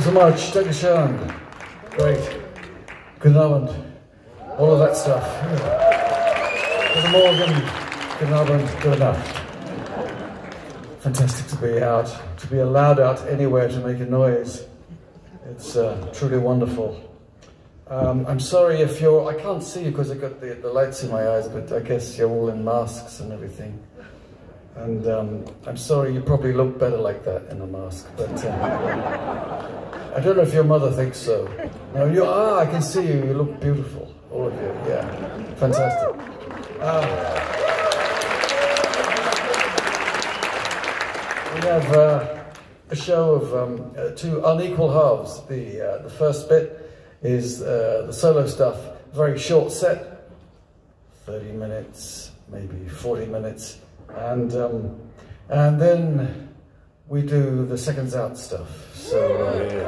so much. Show. Great. Good Abend. All of that stuff. Guten Morgen. Guten Abend. Good enough. Fantastic to be out, to be allowed out anywhere to make a noise. It's uh, truly wonderful. Um, I'm sorry if you're, I can't see you because I've got the, the lights in my eyes, but I guess you're all in masks and everything. And um, I'm sorry, you probably look better like that in a mask, but uh, I don't know if your mother thinks so. No, you are, I can see you, you look beautiful, all of you, yeah, fantastic. Uh, we have uh, a show of um, uh, two unequal halves. The, uh, the first bit is uh, the solo stuff, very short set, 30 minutes, maybe 40 minutes. And, um, and then we do the seconds out stuff. So, uh,